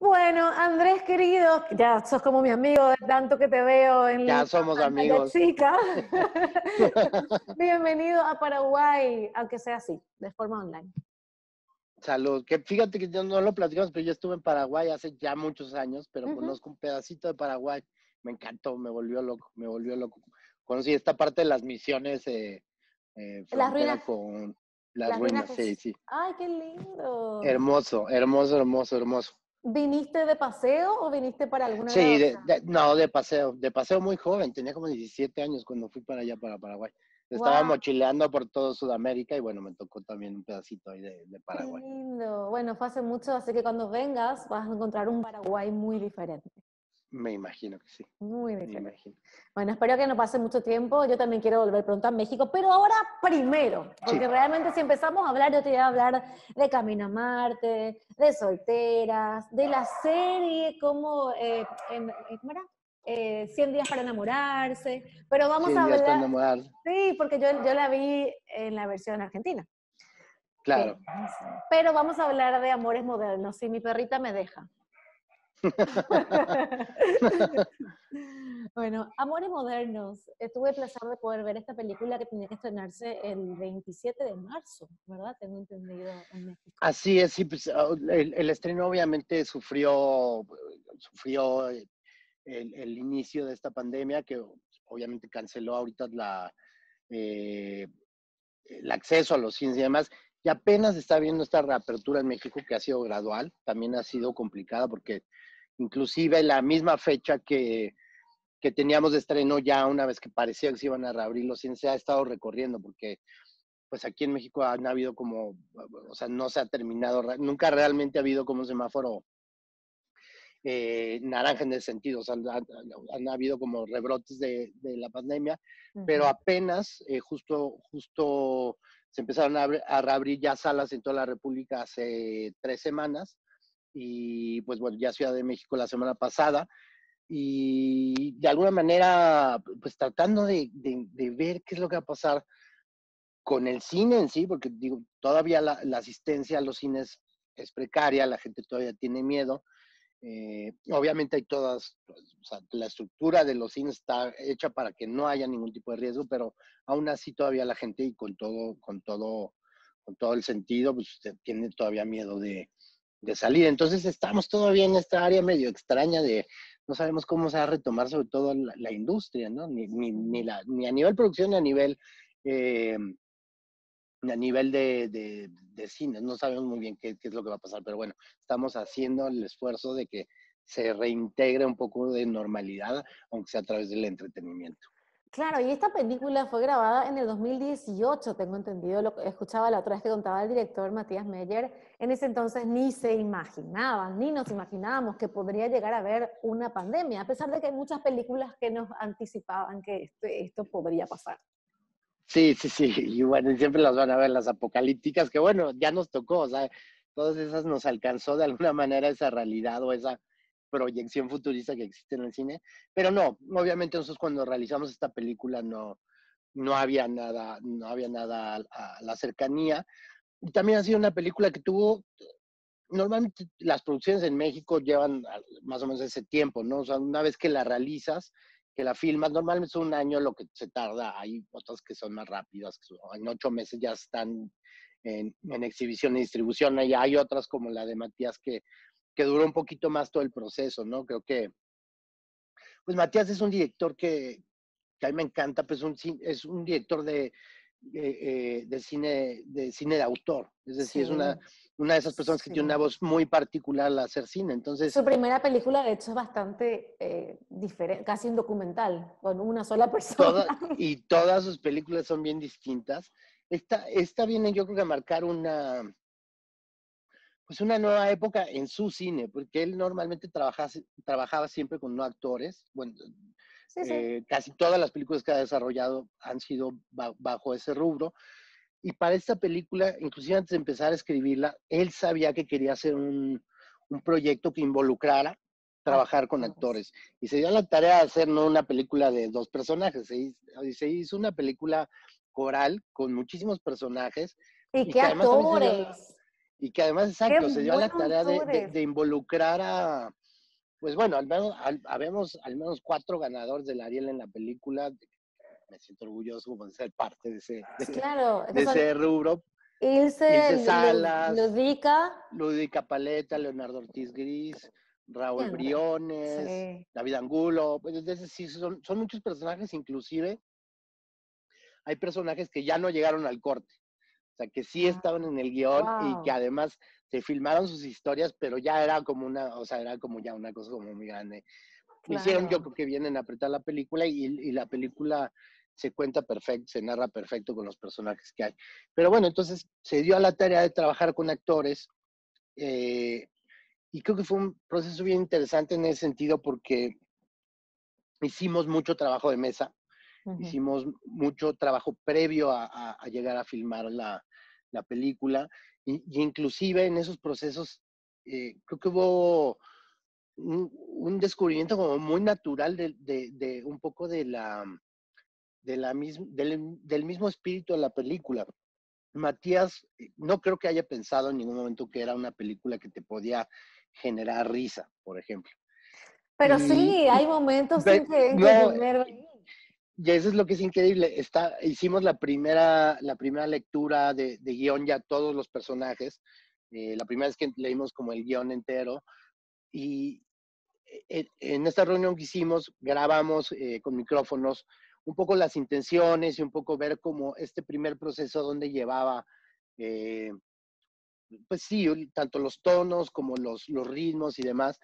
Bueno, Andrés querido, ya sos como mi amigo de tanto que te veo en Ya la somos amigos. chica. Bienvenido a Paraguay, aunque sea así, de forma online. Salud. Que fíjate que yo no lo platicamos, pero yo estuve en Paraguay hace ya muchos años, pero conozco un pedacito de Paraguay. Me encantó, me volvió loco, me volvió loco. Conocí esta parte de las misiones eh, eh, Las ruinas. con las, Las ruinas. ruinas Sí, sí. Ay, qué lindo. Hermoso, hermoso, hermoso, hermoso. ¿Viniste de paseo o viniste para alguna Sí, de- grabación? de- no, de paseo, de paseo muy joven, tenía como 17 años cuando fui para allá, para Paraguay. Estaba Guau. mochileando por todo Sudamérica y bueno, me tocó también un pedacito ahí de, de Qué Paraguay. lindo. Bueno, fue hace mucho, así que cuando vengas vas a encontrar un Paraguay muy diferente. Me imagino que sí, Muy me diferente. imagino. Bueno, espero que no pase mucho tiempo. Yo también quiero volver pronto a México, pero ahora primero, porque Sí. realmente si empezamos a hablar, yo te voy a hablar de Camino a Marte, de solteras, de la serie, como, eh, ¿cómo era? Eh, 100 días para enamorarse, pero vamos Cien a días para hablar, enamorarse. sí, porque yo, yo la vi en la versión argentina. Claro. Pero vamos a hablar de amores modernos, si mi perrita me deja. bueno, Amores Modernos. Eh, Tuve el placer de poder ver esta película que tenía que estrenarse el 27 de marzo, ¿verdad? Tengo entendido en México. Así es, sí, pues ah, el, estreno obviamente sufrió, sufrió eh, el, inicio de esta pandemia que obviamente canceló ahorita eh, el acceso a los cines y demás. Y apenas está viendo esta reapertura en México que ha sido gradual, también ha sido complicada porque inclusive la misma fecha que, que teníamos de estreno ya una vez que parecía que se iban a reabrir los cines se ha estado recorriendo porque pues aquí en México han habido como, o sea, no se ha terminado, nunca realmente ha habido como un semáforo eh, naranja en ese sentido, o sea, han, han habido como rebrotes de, de la pandemia, pero apenas, eh, justo, justo se empezaron a, a reabrir ya salas en toda la República hace tres semanas, y pues bueno, ya Ciudad de México la semana pasada, y de alguna manera, pues tratando de, de- ver qué es lo que va a pasar con el cine en sí, porque digo, todavía la, la asistencia a los cines es precaria, la gente todavía tiene miedo. eh, obviamente hay todas, pues, la estructura de los cines está hecha para que no haya ningún tipo de riesgo, pero aún así todavía la gente y con todo, con todo, con todo el sentido, pues tiene todavía miedo de, de salir. Entonces estamos todavía en esta área medio extraña de no sabemos cómo se va a retomar sobre todo la, industria, ¿no? Ni, ni, ni, la, ni a nivel producción ni a nivel eh, a nivel de, de, de, cine. No sabemos muy bien qué, qué, es lo que va a pasar, pero bueno, estamos haciendo el esfuerzo de que se reintegre un poco de normalidad, aunque sea a través del entretenimiento. Claro, y esta película fue grabada en el 2018, tengo entendido, lo escuchaba la otra vez que contaba el director Matías Meyer, en ese entonces ni se imaginaban, ni nos imaginábamos que podría llegar a haber una pandemia, a pesar de que hay muchas películas que nos anticipaban que esto, esto podría pasar. Sí, sí, sí, y bueno, siempre las van a ver las apocalípticas, que bueno, ya nos tocó, o sea, todas esas nos alcanzó de alguna manera esa realidad o esa proyección futurista que existe en el cine, pero no, obviamente nosotros cuando realizamos esta película no, no había nada, no había nada a, la cercanía, y también ha sido una película que tuvo, normalmente las producciones en México llevan más o menos ese tiempo, ¿no? O sea, una vez que la realizas, que la filmas, normalmente es un año lo que se tarda, hay otras que son más rápidas, que en ocho meses ya están en, en exhibición y distribución, y hay otras como la de Matías que, que duró un poquito más todo el proceso, ¿no? Creo que, pues Matías es un director que, que a mí me encanta, pues un, es un director de, de, de, cine, de cine de autor, es decir, sí. es una, una de esas personas que sí. tiene una voz muy particular al hacer cine. Entonces, Su primera película, de hecho, es bastante eh, diferente, casi un documental, con una sola persona. Toda, y todas sus películas son bien distintas. Esta, esta viene, yo creo que a marcar una, pues una nueva época en su cine, porque él normalmente trabaja, trabajaba siempre con no actores. Bueno, sí, sí. Eh, casi todas las películas que ha desarrollado han sido bajo ese rubro. Y para esta película, inclusive antes de empezar a escribirla, él sabía que quería hacer un, un proyecto que involucrara trabajar con actores. Y se dio la tarea de hacer no una película de dos personajes, se hizo, se hizo una película coral con muchísimos personajes. ¿Y, y qué actores? Y que además, exacto, se dio la tarea de, involucrar a, pues bueno, al menos, al, habemos al menos cuatro ganadores del Ariel en la película. Me siento orgulloso de ser parte de ese, de, ese rubro. Ilse, Salas, Ludica. Ludica Paleta, Leonardo Ortiz Gris, Raúl Briones, David Angulo. Pues sí, son, son muchos personajes, inclusive hay personajes que ya no llegaron al corte. O sea, que sí ah, estaban en el guion y que además se filmaron sus historias, pero ya era como una, o sea, era como ya una cosa como muy grande. Hicieron yo creo que vienen a apretar la película y, la película se cuenta perfecto, se narra perfecto con los personajes que hay. Pero bueno, entonces se dio a la tarea de trabajar con actores eh, y creo que fue un proceso bien interesante en ese sentido porque hicimos mucho trabajo de mesa. Hicimos mucho trabajo previo a, llegar a filmar la, película y, inclusive en esos procesos eh, creo que hubo un, descubrimiento como muy natural de, un poco de la, de la del, del, mismo espíritu de la película. Matías eh, no creo que haya pensado en ningún momento que era una película que te podía generar risa, por ejemplo. Pero sí, hay momentos en que, y eso es lo que es increíble. Está, hicimos la primera, la primera lectura de, guion ya todos los personajes. Eh, la primera vez que leímos como el guion entero. Y e, en, esta reunión que hicimos, grabamos eh, con micrófonos un poco las intenciones y un poco ver cómo este primer proceso donde llevaba, eh, pues sí, tanto los tonos como los, los ritmos y demás.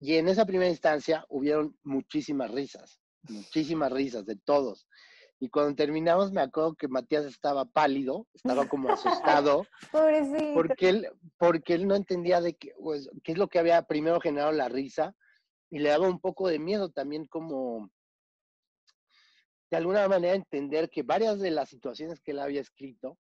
Y en esa primera instancia hubieron muchísimas risas muchísimas risas de todos. Y cuando terminamos me acuerdo que Matías estaba pálido, estaba como asustado. Pobrecito. Porque él, porque él no entendía de qué, pues, qué es lo que había primero generado la risa y le daba un poco de miedo también como de alguna manera entender que varias de las situaciones que él había escrito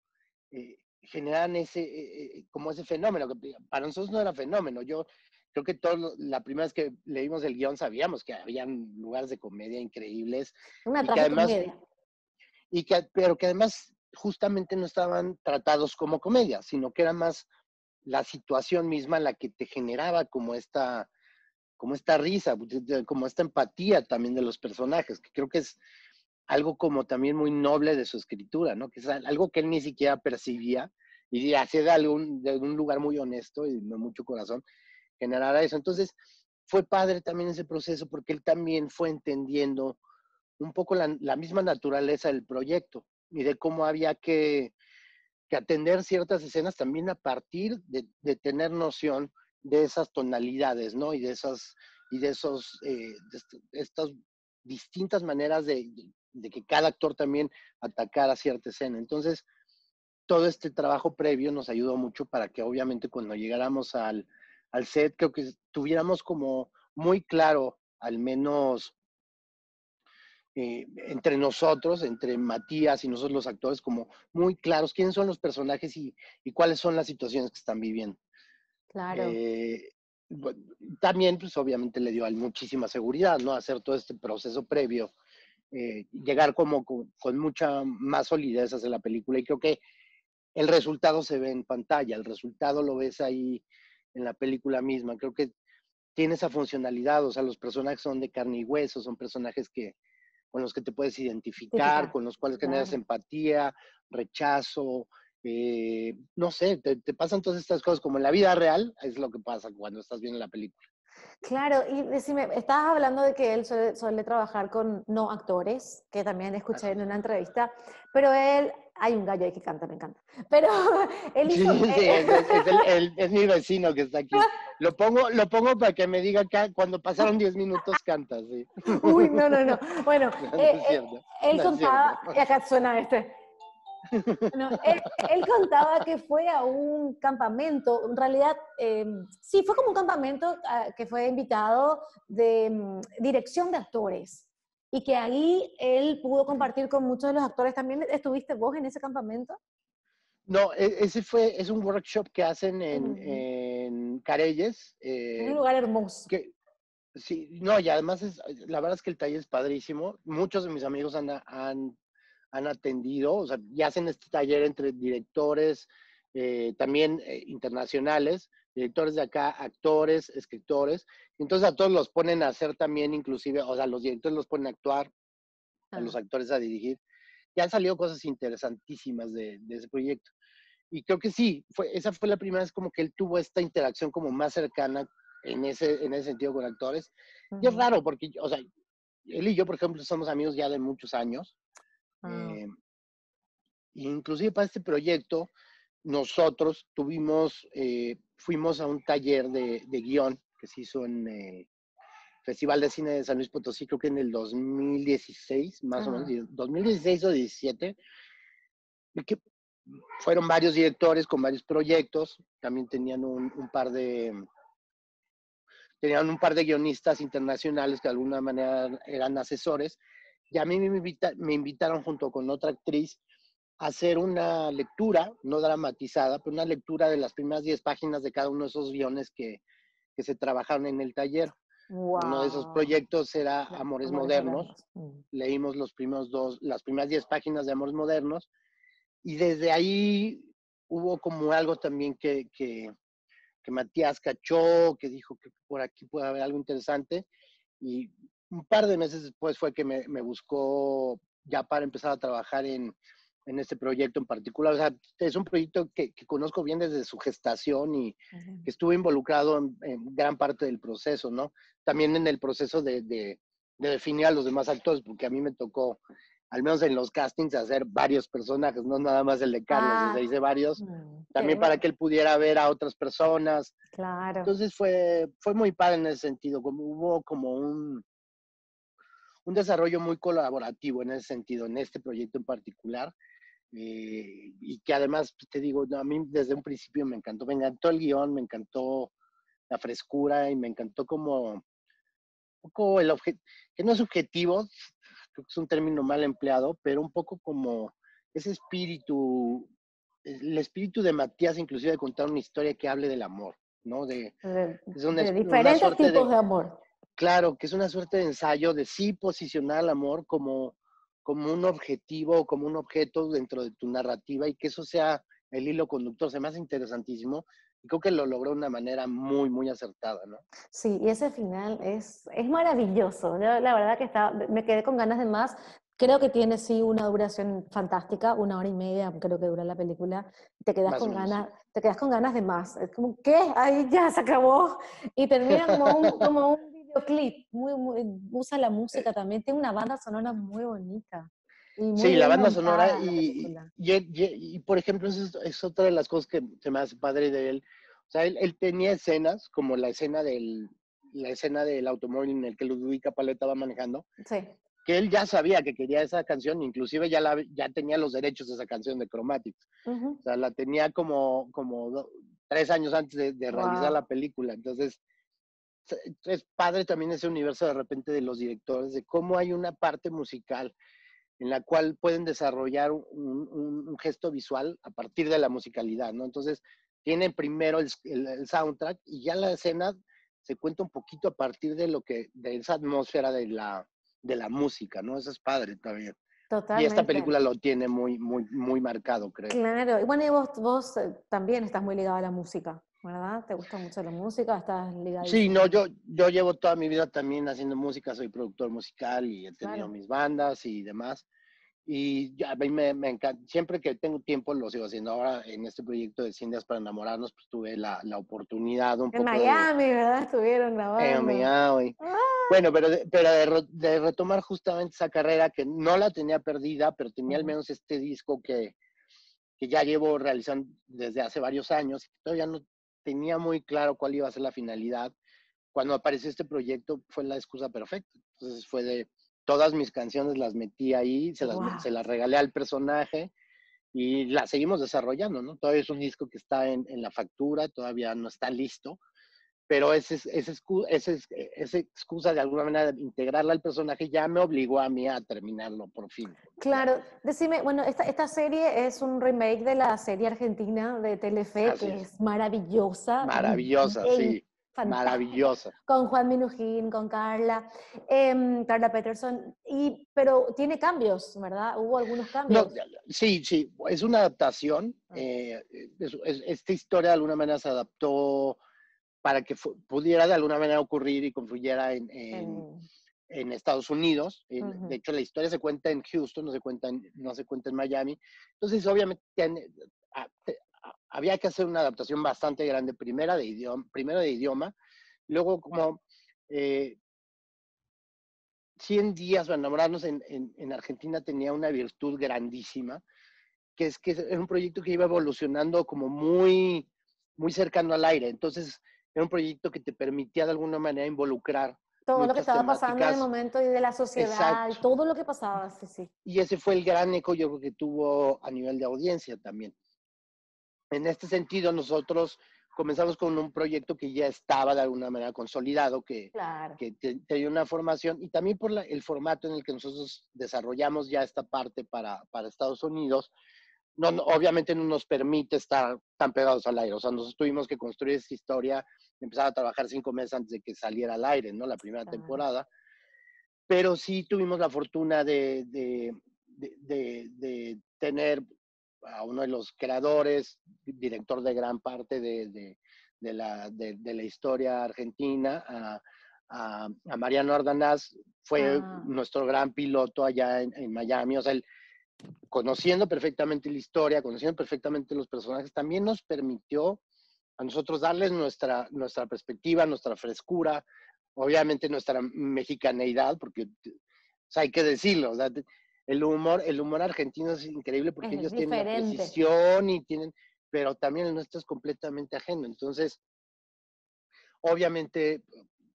eh, generan ese, eh, eh, como ese fenómeno, que para nosotros no era fenómeno. Yo creo que todos, la primera vez que leímos el guion sabíamos que habían lugares de comedia increíbles. Una y que además, comedia. Y que, pero que además justamente no estaban tratados como comedia, sino que era más la situación misma la que te generaba como esta, como esta risa, como esta empatía también de los personajes, que creo que es algo como también muy noble de su escritura, ¿no? Que es algo que él ni siquiera percibía y hacía de algún, de un lugar muy honesto y de mucho corazón, generara eso. Entonces, fue padre también ese proceso porque él también fue entendiendo un poco la, misma naturaleza del proyecto y de cómo había que, atender ciertas escenas también a partir de, tener noción de esas tonalidades, ¿no? Y de esas, y de esos, eh, estas distintas maneras de, de, que cada actor también atacara cierta escena. Entonces, todo este trabajo previo nos ayudó mucho para que obviamente cuando llegáramos al, al set, creo que tuviéramos como muy claro, al menos eh, entre nosotros, entre Matías y nosotros los actores, como muy claros quiénes son los personajes y, cuáles son las situaciones que están viviendo. Claro. Eh, también, pues obviamente le dio muchísima seguridad, ¿no? Hacer todo este proceso previo, eh, llegar como con, con, mucha más solidez hacia la película y creo que el resultado se ve en pantalla, el resultado lo ves ahí en la película misma. Creo que tiene esa funcionalidad, o sea, los personajes son de carne y hueso, son personajes que con los que te puedes identificar, con los cuales generas empatía, rechazo, eh, no sé, te, pasan todas estas cosas como en la vida real, es lo que pasa cuando estás viendo la película. Claro, y decime, estabas hablando de que él suele, trabajar con no actores, que también escuché en una entrevista, pero él hay un gallo ahí que canta, me encanta. Pero él hizo... Sí, sí es, mi vecino que está aquí. Lo pongo, lo pongo para que me diga que cuando pasaron 10 minutos canta, sí. Uy, no, no, no. Bueno, eh, eh, él contaba, y acá suena este. No, él, contaba que fue a un campamento, en realidad em, sí, fue como un campamento ah, que fue invitado de mm, dirección de actores y que ahí él pudo compartir con muchos de los actores. ¿También estuviste vos en ese campamento? No, e, ese fue, es un workshop que hacen en, en Carelles. en un eh, lugar hermoso. Que, sí, no, y además es, la verdad es que el taller es padrísimo. Muchos de mis amigos han, han, han atendido, o sea, y hacen este taller entre directores, eh, también eh, internacionales, directores de acá, actores, escritores. Entonces a todos los ponen a hacer también, inclusive, o sea, los directores los ponen a actuar, a los actores a dirigir. Ya han salido cosas interesantísimas de, ese proyecto. Y creo que sí, fue, esa fue la primera vez como que él tuvo esta interacción como más cercana en ese, en ese sentido con actores. Y es raro porque, o sea, él y yo, por ejemplo, somos amigos ya de muchos años. Ah. Eh, inclusive para este proyecto, nosotros tuvimos, eh, fuimos a un taller de, guion que se hizo en eh, Festival de Cine de San Luis Potosí, creo que en el 2016, más o menos, 2016 o 17, que fueron varios directores con varios proyectos, también tenían un, par de tenían un par de guionistas internacionales que de alguna manera eran asesores, y a mí me, me invitaron junto con otra actriz hacer una lectura, no dramatizada, pero una lectura de las primeras 10 páginas de cada uno de esos guiones que, se trabajaron en el taller. Uno de esos proyectos era Amores, Modernos. Mm. Leímos los primeros dos, las primeras 10 páginas de Amores Modernos. Y desde ahí hubo como algo también que, que, Matías cachó, que dijo que por aquí puede haber algo interesante. Y un par de meses después fue que me, me buscó ya para empezar a trabajar en, en este proyecto en particular. O sea, es un proyecto que, conozco bien desde su gestación y que estuve involucrado en, gran parte del proceso, ¿no? También en el proceso de, definir a los demás actores, porque a mí me tocó, al menos en los castings, hacer varios personajes, no nada más el de Carlos, ah, hice varios, mm, también para que él pudiera ver a otras personas. Claro. Entonces fue, fue muy padre en ese sentido, como hubo como un, un desarrollo muy colaborativo en ese sentido, en este proyecto en particular. Eh, y que además, pues, te digo, a mí desde un principio me encantó, me encantó el guion, me encantó la frescura y me encantó como, un poco el objeto, que no es subjetivo, creo que es un término mal empleado, pero un poco como ese espíritu, el espíritu de Matías inclusive de contar una historia que hable del amor, ¿no? De, de diferentes tipos de amor. Claro, que es una suerte de ensayo de sí posicionar al amor como como un objetivo, como un objeto dentro de tu narrativa y que eso sea el hilo conductor, se me hace interesantísimo y creo que lo logró de una manera muy, muy acertada, ¿no? Sí, y ese final es, es maravilloso. Yo la verdad que está, me quedé con ganas de más. Creo que tiene sí una duración fantástica, una hora y media, creo que dura la película. Te quedas con ganas, te quedas con ganas de más. Es como, ¿qué? Ahí ya se acabó. Y termina como un, como un clip, muy, muy, usa la música eh. también, tiene una banda sonora muy bonita. sí, la banda sonora y, y, por ejemplo, es, es, otra de las cosas que se me hace padre de él. O sea, él, él, tenía escenas, como la escena del, la escena del automóvil en el que Ludwig Paleta va manejando. Sí. Que él ya sabía que quería esa canción, inclusive ya, la, ya tenía los derechos de esa canción de Chromatics. O sea, la tenía como, como tres años antes de, realizar la película. Entonces, es padre también ese universo de repente de los directores, de cómo hay una parte musical en la cual pueden desarrollar un, gesto visual a partir de la musicalidad, ¿no? Entonces, tienen primero el, soundtrack y ya la escena se cuenta un poquito a partir de lo que, de esa atmósfera de la, de la música, ¿no? Eso es padre también. Totalmente. Y esta película lo tiene muy, muy, muy marcado, creo. Claro, y bueno, y vos, vos eh, también estás muy ligado a la música. ¿Verdad? ¿Te gusta mucho la música? ¿Estás ligado? Sí, no, yo, yo llevo toda mi vida también haciendo música, soy productor musical y he tenido mis bandas y demás. Y a mí me, me, encanta, siempre que tengo tiempo lo sigo haciendo. Ahora en este proyecto de Cindas para enamorarnos, pues tuve la, la oportunidad un en Miami, ¿verdad? Estuvieron grabando. En Miami. ¡Ah! Bueno, pero, de, pero de, de, retomar justamente esa carrera que no la tenía perdida, pero tenía al menos este disco que, que ya llevo realizando desde hace varios años todavía no tenía muy claro cuál iba a ser la finalidad. Cuando apareció este proyecto fue la excusa perfecta. Entonces fue de todas mis canciones las metí ahí, se las, se las regalé al personaje y la seguimos desarrollando, ¿no? Todavía es un disco que está en, en la factura, todavía no está listo, pero esa ese, ese, ese excusa de alguna manera de integrarla al personaje ya me obligó a mí a terminarlo por fin. Claro, decime, bueno, esta, esta serie es un remake de la serie argentina de Telefe, que es. maravillosa. Maravillosa, sí. maravillosa. Con Juan Minujín, con Carla, em, Carla Peterson, y, pero tiene cambios, ¿verdad? Hubo algunos cambios. sí, sí, es una adaptación. Ah. Eh, esta historia de alguna manera se adaptó para que pudiera de alguna manera ocurrir y confluyera en, en, Estados Unidos. De hecho, la historia se cuenta en Houston, no se cuenta en, no se cuenta en Miami. Entonces, obviamente, había que hacer una adaptación bastante grande, primera de idioma, primero de idioma, luego como eh, 100 días para enamorarnos en, en, Argentina tenía una virtud grandísima, que es que era un proyecto que iba evolucionando como muy, muy cercano al aire. Entonces, era un proyecto que te permitía de alguna manera involucrar. Todo lo que estaba pasando en el momento y de la sociedad, todo lo que pasaba, sí, sí. Y ese fue el gran eco, yo creo que tuvo a nivel de audiencia también. En este sentido, nosotros comenzamos con un proyecto que ya estaba de alguna manera consolidado, que, que tenía una formación y también por el formato en el que nosotros desarrollamos ya esta parte para, para Estados Unidos, no, obviamente no nos permite estar tan pegados al aire. O sea, nosotros tuvimos que construir esta historia, empezar a trabajar cinco meses antes de que saliera al aire, ¿no? La primera temporada. Pero sí tuvimos la fortuna de, de, de, de, tener a uno de los creadores, director de gran parte de, la, la, historia argentina, a, a, Mariano Ardanaz, fue ah. nuestro gran piloto allá en, en Miami. O sea, él, conociendo perfectamente la historia, conociendo perfectamente los personajes, también nos permitió a nosotros darles nuestra, nuestra perspectiva, nuestra frescura, obviamente nuestra mexicaneidad, porque hay que decirlo, el humor, el humor argentino es increíble porque ellos tienen precisión y tienen, pero también el nuestro es completamente ajeno. Entonces, obviamente,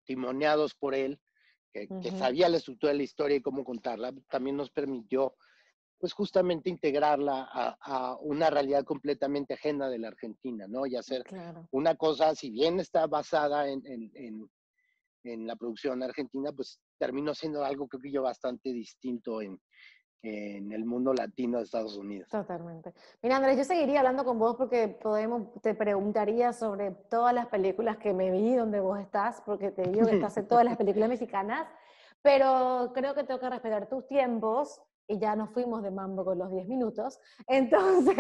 timoneados por él, que, que, sabía la estructura de la historia y cómo contarla, también nos permitió pues justamente integrarla a, una realidad completamente ajena de la Argentina, ¿no? Y hacer una cosa, si bien está basada en, la producción argentina, pues terminó siendo algo creo que yo bastante distinto en, el mundo latino de Estados Unidos. Totalmente. Mira, Andrés, yo seguiría hablando con vos porque podemos, te preguntaría sobre todas las películas que me vi donde vos estás, porque te digo que estás en todas las películas mexicanas, pero creo que tengo que respetar tus tiempos y ya nos fuimos de mambo con los 10 minutos. Entonces,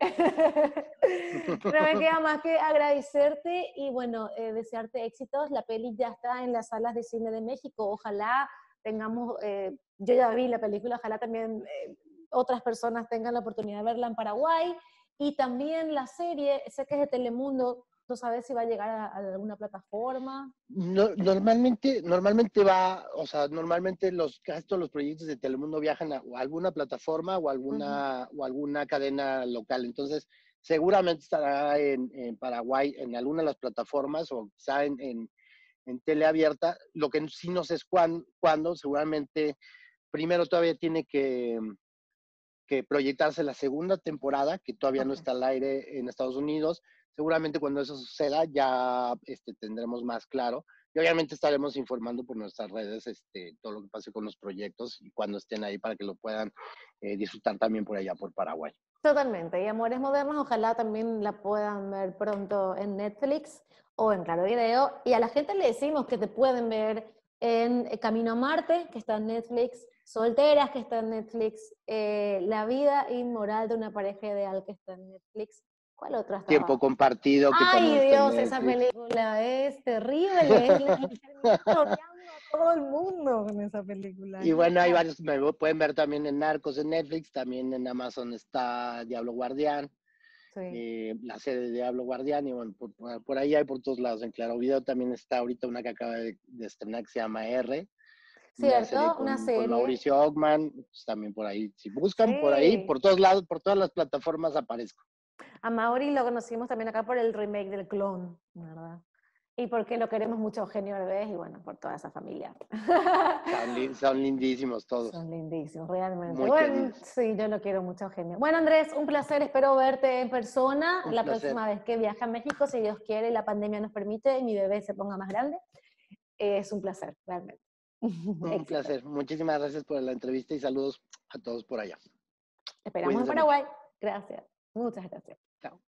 no me queda más que agradecerte y bueno, eh, desearte éxitos. La peli ya está en las salas de cine de México. Ojalá tengamos, eh, yo ya vi la película, ojalá también eh, otras personas tengan la oportunidad de verla en Paraguay. Y también la serie, sé que es de Telemundo, ¿No sabes si va a llegar a, alguna plataforma? normalmente, normalmente va, o sea, normalmente los casi los proyectos de Telemundo viajan a, alguna plataforma o alguna, o alguna cadena local. Entonces, seguramente estará en, Paraguay en alguna de las plataformas o quizá en, en, en teleabierta. Lo que sí no sé es cuándo, seguramente primero todavía tiene que, que proyectarse la segunda temporada, que todavía no está al aire en Estados Unidos seguramente cuando eso suceda ya este, tendremos más claro. Y obviamente estaremos informando por nuestras redes este, todo lo que pase con los proyectos y cuando estén ahí para que lo puedan eh, disfrutar también por allá, por Paraguay. Totalmente. Y Amores Modernos, ojalá también la puedan ver pronto en Netflix o en Claro Video. Y a la gente le decimos que te pueden ver en Camino a Marte, que está en Netflix, Solteras, que está en Netflix, eh, La vida inmoral de una pareja ideal, que está en Netflix, ¿Cuál otra estaba? Tiempo compartido. Que Ay, Dios, esa película es terrible. Es a todo el mundo con esa película. Y bueno, hay varios, me pueden ver también en Narcos en Netflix, también en Amazon está Diablo Guardián. Sí. Eh, la serie de Diablo Guardián, y bueno, por, ahí hay por todos lados. En Claro Video también está ahorita una que acaba de, estrenar que se llama R. Cierto, una serie. Con, Mauricio Ogman, pues, también por ahí. Si buscan por ahí, por todos lados, por todas las plataformas aparezco. A Mauri lo conocimos también acá por el remake del clon, ¿verdad? Y porque lo queremos mucho Eugenio Herbés y bueno, por toda esa familia. Son, lindísimos todos. Son lindísimos, realmente. bueno, sí, yo lo quiero mucho Eugenio. Bueno, Andrés, un placer, espero verte en persona la próxima vez que viaje a México, si Dios quiere y la pandemia nos permite y mi bebé se ponga más grande. Es un placer, realmente. Un placer. Muchísimas gracias por la entrevista y saludos a todos por allá. Esperamos en Paraguay. Gracias. Muchas gracias. Chao.